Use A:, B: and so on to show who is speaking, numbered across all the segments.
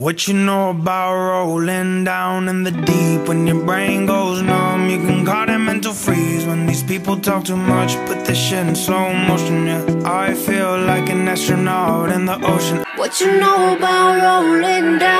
A: What you know about rolling down in the deep when your brain goes numb? You can call it mental freeze when these people talk too much. Put this shit in slow motion, yeah. I feel like an astronaut in the ocean.
B: What you know about rolling down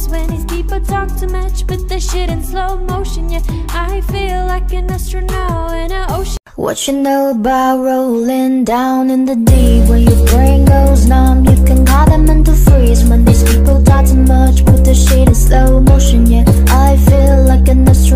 C: nice when these people talk too much Put the shit in slow motion, yeah I feel like an astronaut in an ocean.
B: What you know about rolling down in the deep? When your brain goes numb, you can call them into freeze. When these people talk too much, put the shit in slow motion, yeah I feel like an astronaut.